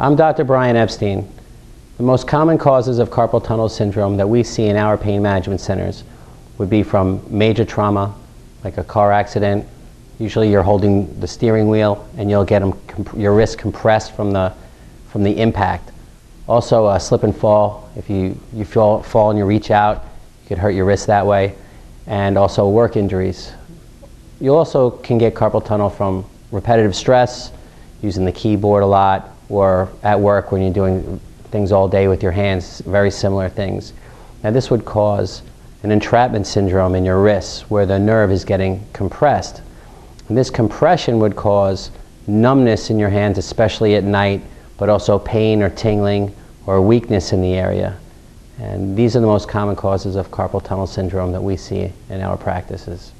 I'm Dr. Brian Epstein. The most common causes of carpal tunnel syndrome that we see in our pain management centers would be from major trauma, like a car accident. Usually you're holding the steering wheel and you'll get your wrist compressed from the, from the impact. Also a slip and fall. If you, you fall, fall and you reach out, you could hurt your wrist that way. And also work injuries. You also can get carpal tunnel from repetitive stress, using the keyboard a lot, or at work when you're doing things all day with your hands, very similar things. Now this would cause an entrapment syndrome in your wrists where the nerve is getting compressed. And this compression would cause numbness in your hands, especially at night, but also pain or tingling or weakness in the area. And these are the most common causes of carpal tunnel syndrome that we see in our practices.